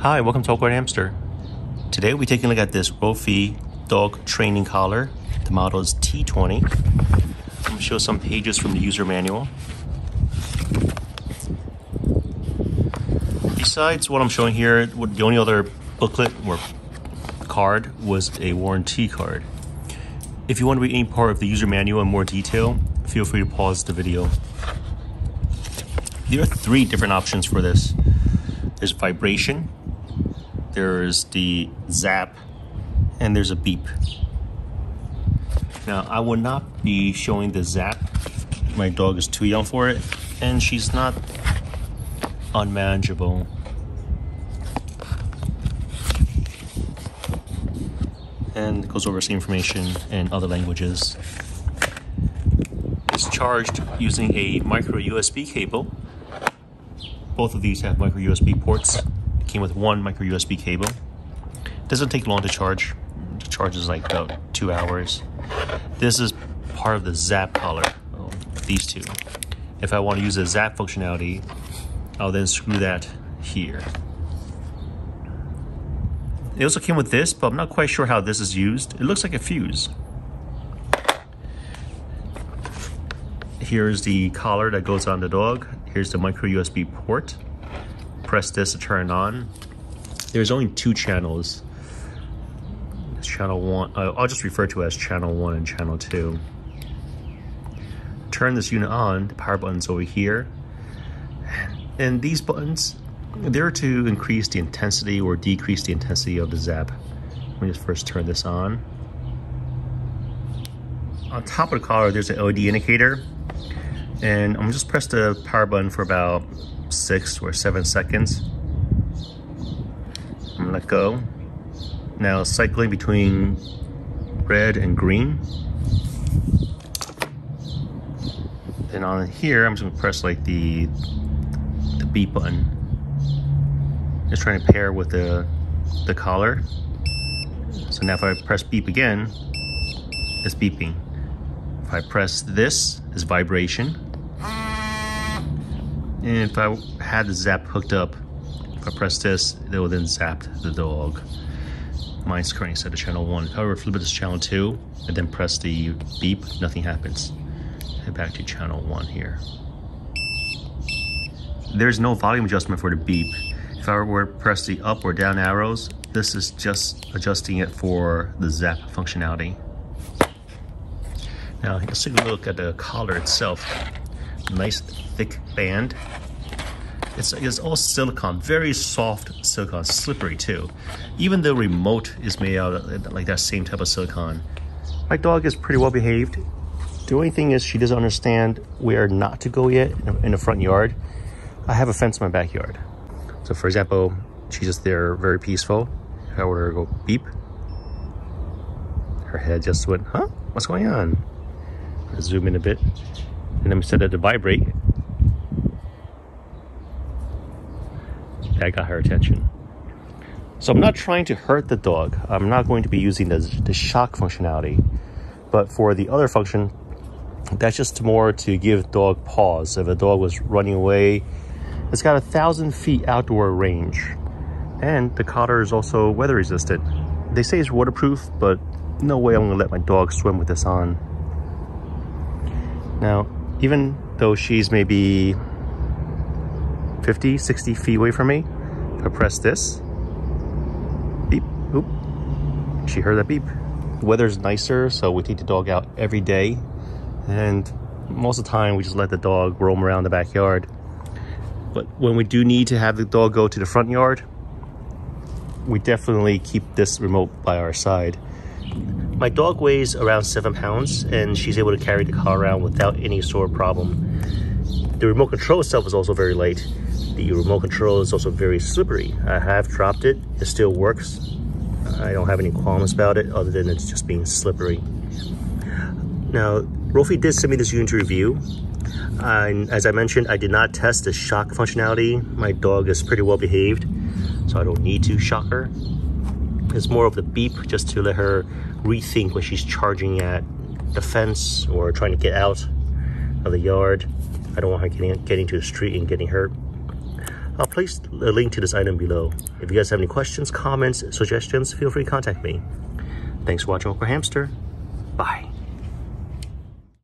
Hi, welcome to Awkward Hamster. Today we're taking a look at this Roffie dog training collar. The model is T20. I'm to show some pages from the user manual. Besides what I'm showing here, the only other booklet or card was a warranty card. If you want to read any part of the user manual in more detail, feel free to pause the video. There are three different options for this. There's vibration, there's the zap, and there's a beep. Now, I will not be showing the zap. My dog is too young for it, and she's not unmanageable. And it goes over some information in other languages. It's charged using a micro USB cable. Both of these have micro USB ports came with one micro USB cable. Doesn't take long to charge. The charge is like about two hours. This is part of the Zap collar. Oh, these two. If I want to use the Zap functionality, I'll then screw that here. It also came with this, but I'm not quite sure how this is used. It looks like a fuse. Here's the collar that goes on the dog. Here's the micro USB port press this to turn it on. There's only two channels. channel one, uh, I'll just refer to as channel one and channel two. Turn this unit on, the power button's over here. And these buttons, they're to increase the intensity or decrease the intensity of the zap. Let me just first turn this on. On top of the collar, there's an LED indicator. And I'm just press the power button for about six or seven seconds. I'm gonna let go. Now cycling between red and green. Then on here, I'm just gonna press like the, the beep button. Just trying to pair with the, the collar. So now if I press beep again, it's beeping. If I press this, it's vibration. And if I had the zap hooked up, if I press this, it will then zap the dog. Mine's currently set to channel one. However, flip it to channel two and then press the beep, nothing happens. Head back to channel one here. There's no volume adjustment for the beep. If I were to press the up or down arrows, this is just adjusting it for the zap functionality. Now let's take a look at the collar itself nice thick band. It's, it's all silicone, very soft silicone, slippery too. Even the remote is made out of like that same type of silicone. My dog is pretty well behaved. The only thing is she doesn't understand where not to go yet in the front yard. I have a fence in my backyard. So for example, she's just there very peaceful. If I were to go beep, her head just went, huh? What's going on? zoom in a bit and then set it to vibrate. That got her attention. So I'm not trying to hurt the dog. I'm not going to be using the, the shock functionality. But for the other function, that's just more to give dog pause. If a dog was running away, it's got a thousand feet outdoor range. And the collar is also weather resistant. They say it's waterproof, but no way I'm gonna let my dog swim with this on. Now, even though she's maybe 50, 60 feet away from me, if I press this, beep, oop, she heard that beep. The weather's nicer, so we take the dog out every day. And most of the time, we just let the dog roam around the backyard. But when we do need to have the dog go to the front yard, we definitely keep this remote by our side. My dog weighs around seven pounds and she's able to carry the car around without any sort of problem. The remote control itself is also very light. The remote control is also very slippery. I have dropped it, it still works. I don't have any qualms about it other than it's just being slippery. Now, Roffie did send me this unit to review. And as I mentioned, I did not test the shock functionality. My dog is pretty well behaved, so I don't need to shock her. It's more of the beep just to let her rethink when she's charging at the fence or trying to get out of the yard. I don't want her getting, getting to the street and getting hurt. I'll place a link to this item below. If you guys have any questions, comments, suggestions, feel free to contact me. Thanks for watching Awkward Hamster. Bye.